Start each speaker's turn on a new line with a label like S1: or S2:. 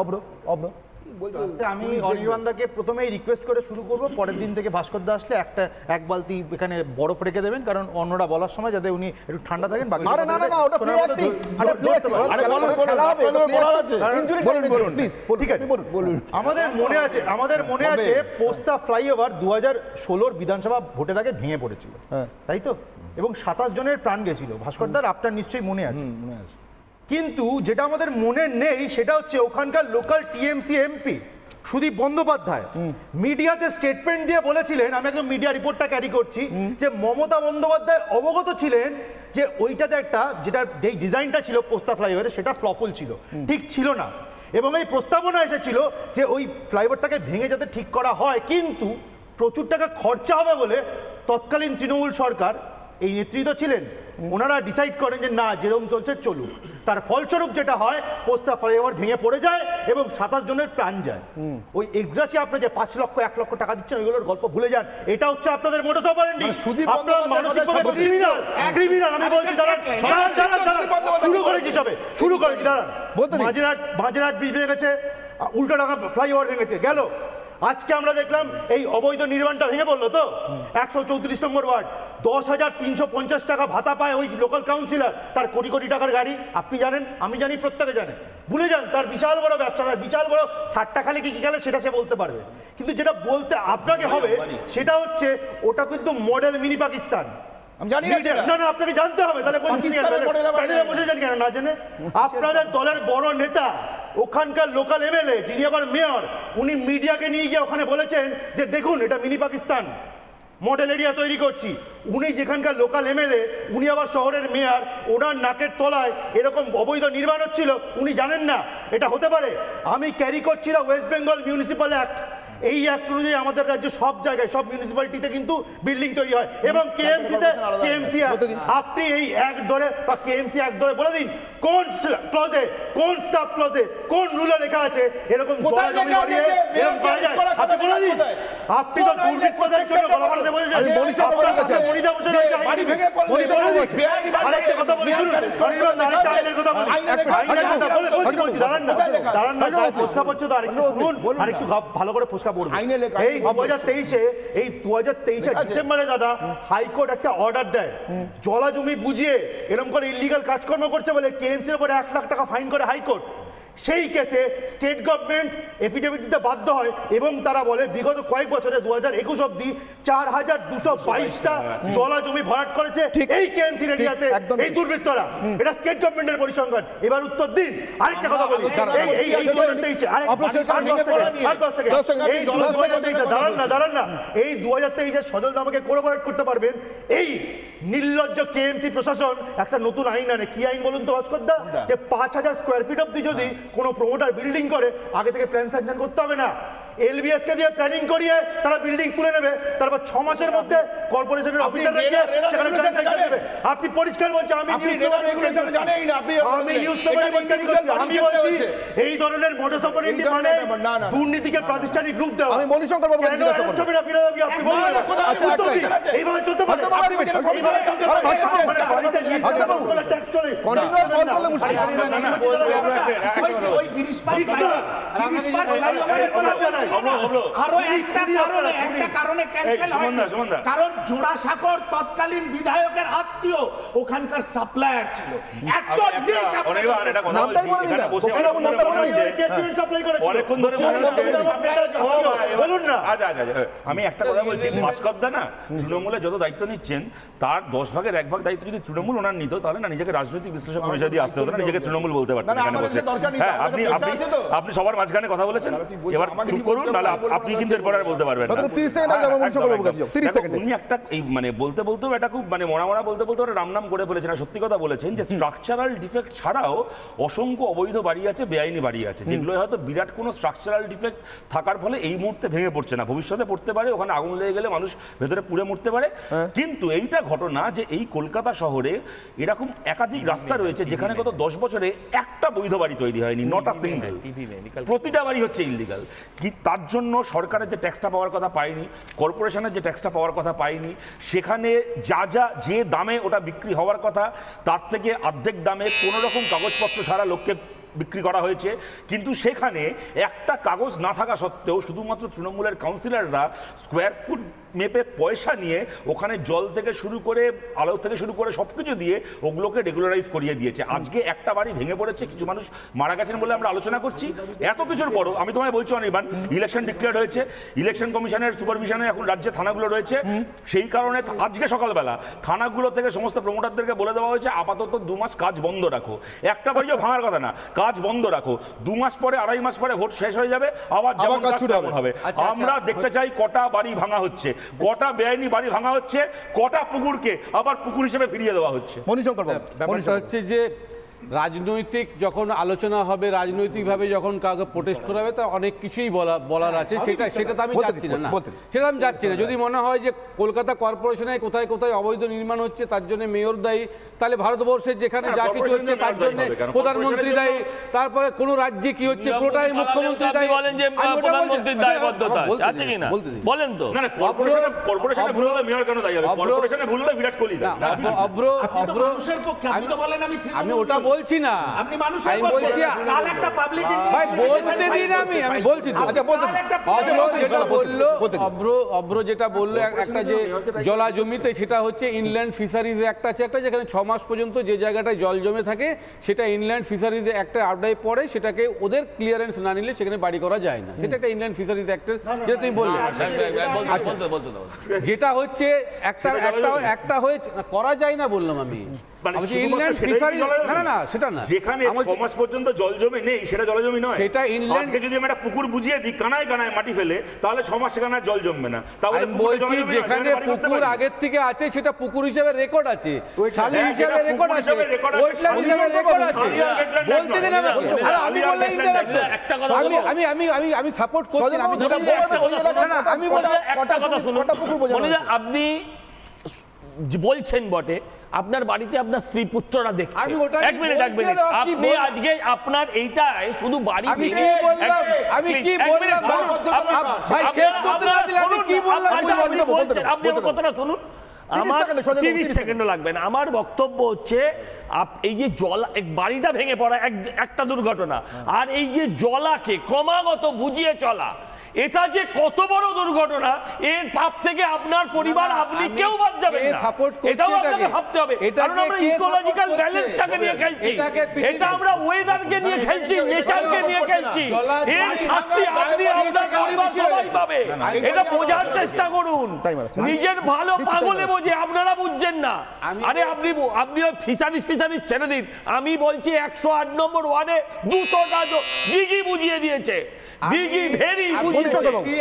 S1: অভ্র অভ্র।
S2: আমি অনির্বাণদাকে প্রথমেই রিকোয়েস্ট করে শুরু করব। পরের দিন থেকে ভাস্কর দা আসলে একটা এক বালতি এখানে বরফ রেখে দেবেন কারণ অন্যরা বলার সময় যাতে উনি একটু ঠান্ডা থাকেন বাকি
S1: আরে না না না ওটা প্লে অ্যাক্টিং আরে প্লে অ্যাক্টিং
S3: বলুন, বলুন,
S1: খেলা হবে
S3: আপনাদের বলার আছে।
S1: ইনজুরি
S3: বলুন, বলুন।
S1: প্লিজ
S2: ঠিক আছে
S1: বলুন। বলুন।
S2: আমাদের মনে আছে আমাদের মনে আছে পোস্তা ফ্লাইওভার দু হাজার ষোলোর বিধানসভা ভোটের আগে ভেঙে পড়েছিল।
S1: হ্যাঁ।
S2: তাই তো? এবং সাতাশ জনের প্রাণ গেছিল। ভাস্করদার আপনার নিশ্চয়ই মনে আছে। কিন্তু যেটা আমাদের মনে নেই সেটা হচ্ছে ওখানকার local TMC MP Sudip Bandyopadhyay. মিডিয়াতে স্টেটমেন্ট দিয়ে বলেছিলেন আমি একদম মিডিয়া রিপোর্টটা ক্যারি করছি যে মমতা বন্দ্যোপাধ্যায় অবগত ছিলেন যে ওইটাতে একটা যেটা যেই ডিজাইনটা ছিল পোস্তা ফ্লাইওভারের সেটা ফ্লফুল ছিল। ঠিক ছিল না। এবং এই প্রস্তাবনা এসেছিল যে ওই ফ্লাইওভারটাকে ভেঙে যাতে ঠিক করা হয় কিন্তু প্রচুর টাকা খরচা হবে বলে তৎকালীন তৃণমূল সরকার এই নেতৃত্ব ছিলেন ওনারা ডিসাইড করেন যে না যেরকম চলছে চলুক। তার ফলস্বরূপ যেটা হয় পোস্তা ফ্লাইওভার ভেঙে পড়ে যায় এবং সাতাশ জনের প্রাণ যায়। ওই এক্সাসি আপনি যে পাঁচ লক্ষ এক লক্ষ টাকা দিচ্ছেন ওইগুলোর গল্প ভুলে যান। এটা হচ্ছে আপনাদের মোটস অপারেন্ডি আপনারা মানসিকভাবে ক্রিমিনাল ক্রিমিনাল আমি বলছি দাঁড়ান দাঁড়ান দাঁড়ান দাঁড়ান। শুরু করেছি সবে শুরু করেছি দাঁড়ান।
S1: বলতে
S2: মাঝেরহাট মাঝেরহাট ব্রিজ ভেঙে গেছে উল্টো টাকা ফ্লাইওভার ভেঙেছে গেল। আজকে আমরা দেখলাম এই অবৈধ নির্মাণটা ভেঙে পড়ল তো? একশো চৌত্রিশ নম্বর ওয়ার্ড। দশ হাজার তিনশো পঞ্চাশ টাকা ভাতা পায় ওই লোকাল কাউন্সিলর তার কোটি কোটি টাকার গাড়ি। আপনি জানেন? আমি জানি প্রত্যেকে জানেন ভুলে যান তার বিশাল বড় ব্যবসা তার বিশাল বড় ষাটটা খালি কি কি গেলে সেটা সে বলতে পারবে। কিন্তু যেটা বলতে আপনাকে হবে সেটা হচ্ছে ওটা কিন্তু মডেল মিনি পাকিস্তান
S3: জানি
S2: জেনে। আপনাদের দলের বড় নেতা ওখানকার লোকাল এমএলএ যিনি আবার মেয়র উনি মিডিয়াকে নিয়ে গিয়ে ওখানে বলেছেন যে, দেখুন, এটা মিনি পাকিস্তান মডেল এরিয়া তৈরি করছি। উনি যেখানকার লোকাল এমএলএ উনি আবার শহরের মেয়র ওনার নাকের তলায় এরকম অবৈধ নির্মাণ হচ্ছিল। উনি জানেন না, এটা হতে পারে। আমি ক্যারি করছিলাম ওয়েস্ট বেঙ্গল মিউনিসিপ্যাল অ্যাক্ট এই অ্যাক্ট অনুযায়ী আমাদের রাজ্যে সব জায়গায় সব মিউনিসিপ্যালিটিতে কিন্তু বিল্ডিং তৈরি হয়। এবং কেএমসিতে কেএমসি আপনি এই এক ধরে বা কেএমসি এক ধরে বলে দিন কোন ক্লজে কোন স্টাফ ক্লজে কোন রুলে লেখা আছে এরকম এরকম করা যায়।
S3: করা
S2: আপনি বলে দিন? আপনি তো
S3: কোথায়
S2: দুর্নীতিবাদের জন্য গলা বসেছেন
S1: আমি মনীষা।
S2: কাছে বসে রয়েছে
S3: ভেঙে পড়লে
S1: মনীষা
S3: বলে
S1: বলে
S3: দিন,
S1: গেছেন।
S3: বেআইনি বাড়ি
S2: আরেকটা কথা বলি শুনুন অনির্বাণ, আরেকটা আইনের কথা বলি
S3: আইনে লেখা আছে।
S2: আইনের কথা বলে বলছি বলছি দাঁড়ান না।
S3: কোথায় লেখা আছে?
S2: দাঁড়ান না
S1: আইনে লেখা আছে।
S2: ফোসকা পড়ছে তো আরেকটু শুনুন। আরেকটু ভালো করে ফোসকা পড়বে।
S3: আইনে লেখা
S2: এই দু হাজার তেইশে এই দু হাজার তেইশে ডিসেম্বরে দাদা হাইকোর্ট একটা অর্ডার দেয়। জলা জমি বুঝিয়ে এরকম করে ইলিগাল কাজকর্ম করছে বলে কেএমসির উপরে এক লাখ টাকা ফাইন করে হাইকোর্ট। সেই কেসে স্টেট গভর্নমেন্ট এফিডেভিট দিতে বাধ্য হয় এবং তারা বলে বিগত কয়েক বছরে দু হাজার একুশ অব্দি চার হাজার দুশো বাইশটা জলা জমি ভরাট করেছে। এই কেএমসি এরিয়াতে
S1: একদম
S2: এই দুর্বৃত্তরা এটা স্টেট গভর্নমেন্টের পরিসংখ্যান। এবার উত্তর দিন। আরেকটা কথা বলি। এই এই এই দু হাজার তেইশে। এই দু হাজার দাঁড়ান না দাঁড়ান না। এই দু হাজার তেইশে সজল আমাকে কোরবারেট করতে পারবেন? এই নির্লজ্জ কেএমসি প্রশাসন একটা নতুন আইন আনে। কি আইন বলুন তো ভাস্কর দা? যে পাঁচ হাজার স্কোয়ার ফিট অব্দি যদি কোনো প্রমোটার বিল্ডিং করে আগে থেকে প্ল্যান স্যাংশন করতে হবে না। এলবিএস কে দিয়ে প্ল্যানিং করিয়ে তারা বিল্ডিং তুলে নেবে তারপর ছ মাসের মধ্যে কর্পোরেশনের
S3: রেরা- রেরা
S2: সেখানে sanction আপনি পরিষ্কার বলছেন আমি আমি নিউজ পেপারে আমি বলছি এই ধরনের মোটর অপারেন্ডি মানে। দুর্নীতিকে প্রাতিষ্ঠানিক রূপ দেওয়া
S1: আমি মণিশঙ্কর বাবুকে
S2: কেন
S1: জিজ্ঞাসা করব।
S2: হবে না ফিরে যাবে আপনি
S1: আচ্ছা।
S2: এইভাবে চলতে পারে
S1: আরে, ভাস্কর বাবু,
S2: মানে
S1: ভাস্কর বাবু,
S2: tax চলে।
S1: Continuous solve করলে মুশকিল।
S4: ওই- ওই Girish park flyover- Girish park ফ্লাইওভারের কথা। আরও একটা কারণে একটা কারণে ক্যান্সেল হয়। কারণ জোড়াসাঁকোর তৎকালীন বিধায়কের আত্মীয় ওখানকার সাপ্লায়ার ছিল। এত।
S5: আমি একটা কথা বলছি ভাস্কর না। তৃণমূলে যত দায়িত্ব নিচ্ছেন তার দশ ভাগের এক ভাগ দায়িত্ব যদি তৃণমূল ওনার নিত তাহলে না নিজেকে রাজনৈতিক বিশ্লেষক পরিচয় দিয়ে আসতে হতো না নিজেকে তৃণমূল বলতে পারতেন হ্যাঁ আপনি আপনি আপনি সবার মাঝখানে কথা বলেছেন। এবার চুপ করুন নাহলে আপনি কিন্তু এরপর আর বলতে পারবেন না।
S1: 30 সেকেন্ড
S5: হ্যাঁ,
S1: আমরা মনীষা
S5: একদম,
S1: বাবুর কাছে যাব।
S5: একদম।
S1: 30
S5: দেখো, উনি একটা এই মানে বলতে বলতেও এটা খুব মানে মরা মরা বলতে বলতে ওরা রাম নাম করে ফেলেছেন। আর সত্যি কথা বলেছেন যে স্ট্রাকচারাল ডিফেক্ট ছাড়াও অসংখ্য অবৈধ বাড়ি আছে বেআইনি বাড়ি আছে। যেগুলো হয়তো বিরাট কোনো স্ট্রাকচারাল ডিফেক্ট থাকার ফলে এই মুহূর্তে ভেঙে পড়ছে না। ভবিষ্যতে পড়তে পারে ওখানে আগুন লেগে গেলে মানুষ ভেতরে পুড়ে মরতে পারে। কিন্তু এইটা ঘটনা যে এই কলকাতা শহরে এরকম একাধিক রাস্তা রয়েছে যেখানে গত দশ বছরে একটা বৈধ বাড়ি তৈরি হয়নি নট আ সিঙ্গেল প্রতিটা বাড়ি হচ্ছে ইলিগাল কি তার জন্য সরকারের যে ট্যাক্সটা পাওয়ার কথা পায়নি কর্পোরেশনের যে ট্যাক্সটা পাওয়ার কথা পায়নি, সেখানে যা যা, যে দামে ওটা বিক্রি হওয়ার কথা, তার থেকে অর্ধেক দামে কোনো রকম কাগজপত্র সারা লোককে বিক্রি করা হয়েছে। কিন্তু সেখানে একটা কাগজ না থাকা সত্ত্বেও শুধুমাত্র তৃণমূলের কাউন্সিলররা স্কোয়ার ফুট মেপে পয়সা নিয়ে ওখানে জল থেকে শুরু করে আলো থেকে শুরু করে সবকিছু দিয়ে ওগুলোকে রেগুলারাইজ করিয়ে দিয়েছে। আজকে একটা বাড়ি ভেঙে পড়েছে কিছু মানুষ মারা গেছেন বলে আমরা আলোচনা করছি। এত কিছুর পরও আমি তোমায় বলছি অনির্বাণ ইলেকশন ডিক্লেয়ার হয়েছে ইলেকশন কমিশনের সুপারভিশনে এখন রাজ্যে থানাগুলো রয়েছে। সেই কারণে আজকে সকালবেলা থানাগুলো থেকে সমস্ত প্রমোটারদেরকে বলে দেওয়া হয়েছে আপাতত দু মাস কাজ বন্ধ রাখো। একটা বাড়িও ভাঙার কথা না কাজ বন্ধ রাখো। দু মাস পরে আড়াই মাস পরে ভোট শেষ হয়ে যাবে আবার যেমন হবে।
S6: আচ্ছা,
S5: আমরা দেখতে চাই কটা বাড়ি ভাঙা হচ্ছে। কটা বেআইনি বাড়ি ভাঙা হচ্ছে কটা পুকুরকে আবার পুকুর হিসেবে ফিরিয়ে দেওয়া হচ্ছে।
S1: মনীশঙ্কর বাবু
S6: ব্যাপারটা হচ্ছে যে রাজনৈতিক যখন আলোচনা হবে রাজনৈতিকভাবে যখন কাউকে প্রোটেস্ট করা হবে তা অনেক কিছুই বলা বলার আছে। সেটা সেটা তো আমি যাচ্ছি না। সেটা আমি যাচ্ছি না। যদি মনে হয় যে কলকাতা কর্পোরেশনে কোথায় কোথায় অবৈধ নির্মাণ হচ্ছে তার জন্য মেয়র দায়ী তাহলে ভারতবর্ষের যেখানে
S5: হ্যাঁ,
S6: যা কিছু হচ্ছে তার জন্য? প্রধানমন্ত্রী দায়ী তারপরে কোন রাজ্যে কি হচ্ছে পুরোটাই মুখ্যমন্ত্রী দায়ী।
S7: বলেন যে
S6: আমি
S7: প্রধানমন্ত্রীর
S6: আচ্ছা,
S7: দায়বদ্ধতা আছে কি না বলেন তো।
S5: না কর্পোরেশনে কর্পোরেশনে ভুল হলে মেয়র কেন দায়ী হবে? কর্পোরেশনে ভুল হলে বিরাট কোহলি দায়ী।
S6: অভ্র- অভ্র
S4: আপনি তো মানুষের পক্ষে, আপনি তো বলেন আমি
S6: আমি ওটা। বলছি না।
S4: আপনি মানুষের
S6: আমি বলছি
S4: কাল একটা পাবলিক
S6: ভাই বলতে দিন আমি আমি বলছি তো।
S1: আচ্ছা বলতে আচ্ছা,
S6: যেটা বলল। অভ্র অভ্র যেটা বলল একটা যে জলা জমিতে সেটা হচ্ছে ইনল্যান্ড ফিশারিজ একটা আছে একটা যেখানে ছ মাস পর্যন্ত যে জায়গাটায় জল জমে থাকে সেটা ইনল্যান্ড ফিশারিজ একটা আওতায় পড়ে সেটাকে ওদের ক্লিয়ারেন্স না নিলে সেখানে বাড়ি করা যায় না। সেটা একটা ইনল্যান্ড ফিশারিজ অ্যাক্টের যেটা তুমি বললে। যেটা হচ্ছে একটা একটা একটা হয়ে করা যায় না বললাম আমি।
S5: মানে
S6: ইনল্যান্ড ফিশারিজ না না না সেটা না।
S5: যেখানে
S6: আমি বলছি-
S5: ছ মাস পর্যন্ত জল জমে নেই সেটা জলজমি নয়।
S6: সেটা inland-
S5: আজকে যদি আমি একটা পুকুর বুঝিয়ে দিই কানায় কানায় মাটি ফেলে তাহলে ছ মাস সেখানে জল জমবে না। তাহলে
S6: বলছি যেখানে পুকুর আগের থেকে আছে সেটা পুকুর হিসেবে রেকর্ড আছে। শালি
S5: হ্যাঁ,
S6: হিসেবে রেকর্ড আছে। ওয়েটল্যান্ড হিসেবে রেকর্ড আছে। বলতে দিন আমি।
S5: wetland
S6: বললে ইন্টারাকশন
S7: একটা কথা
S6: আমি আমি আমি আমি আমি সাপোর্ট করছি আমি যেটা আমি বলছি
S7: একটা কথা শুনুন? আপনি বলছেন বটে আপনার বাড়িতে আপনার স্ত্রী পুত্ররা দেখছে।
S6: আমি
S7: এক মিনিট এক মিনিট।
S6: আপনি
S7: আপনি আজকে আপনার এইটাই শুধু বাড়ি
S6: আমি কি ভাই, শেষ করতে আমি কি বললাম?
S7: আপনি আমার কথাটা শুনুন। আমার তিরিশ
S1: 30
S7: সেকেন্ড লাগবে না। আমার বক্তব্য হচ্ছে এই যে জলা বাড়িটা ভেঙে পড়া একটা দুর্ঘটনা। আর এই যে জলাকে ক্রমাগত বুঝিয়ে চলা এটা যে কত বড় দুর্ঘটনা এর পাপ থেকে আপনার পরিবার আপনি কেউ বাদ যাবেন না। এটাও আপনাকে ভাবতে হবে কারণ আমরা ইকোলজিক্যাল ব্যালেন্সটাকে নিয়ে খেলছি। এটা আমরা ওয়েদারকে নিয়ে খেলছি নেচারকে নিয়ে খেলছি। এর শাস্তি আপনি আপনার পরিবার সবাই পাবে। এটা বোঝার চেষ্টা করুন। নিজের ভালো পাগলে বোঝে আপনারা বুঝছেন না।
S6: আমি-
S7: আরে আপনি আপনি ওই ফিসারিস টিসারিস ছেড়ে দিন। আমি বলছি একশো আট নম্বর ওয়ার্ডে দুশোটা দিঘি বুঝিয়ে দিয়েছে। দিঘি ভেরি
S6: আমি
S7: বুঝিয়েছে
S1: বলছি তো।
S6: বলছি